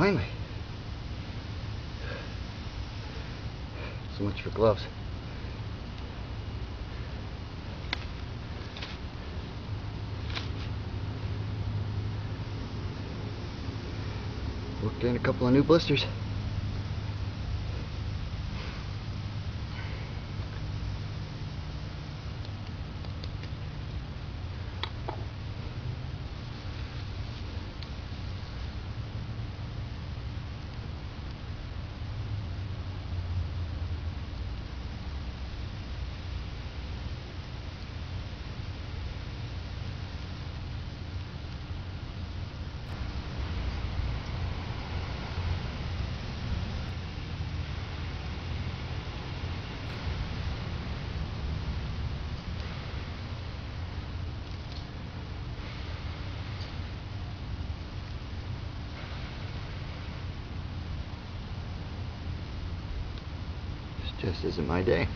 Finally. So much for gloves. Worked in a couple of new blisters. Just isn't my day.